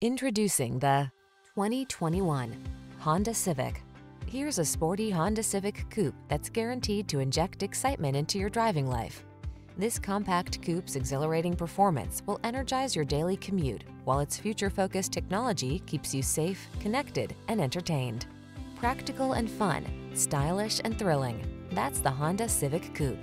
Introducing the 2021 Honda Civic. Here's a sporty Honda Civic coupe that's guaranteed to inject excitement into your driving life. This compact coupe's exhilarating performance will energize your daily commute, while its future-focused technology keeps you safe, connected, and entertained. Practical and fun, stylish and thrilling. That's the Honda Civic Coupe.